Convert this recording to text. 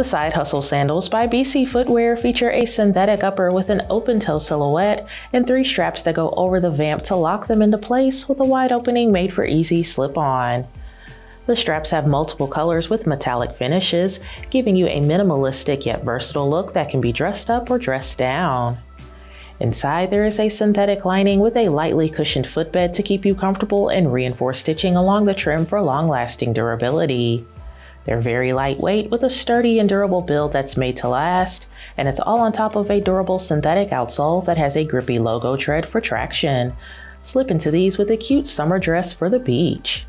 The Side Hustle sandals by BC Footwear feature a synthetic upper with an open toe silhouette and three straps that go over the vamp to lock them into place with a wide opening made for easy slip on. The straps have multiple colors with metallic finishes, giving you a minimalistic yet versatile look that can be dressed up or dressed down. Inside, there is a synthetic lining with a lightly cushioned footbed to keep you comfortable and reinforced stitching along the trim for long lasting durability. They're very lightweight with a sturdy and durable build that's made to last, and it's all on top of a durable synthetic outsole that has a grippy logo tread for traction. Slip into these with a cute summer dress for the beach.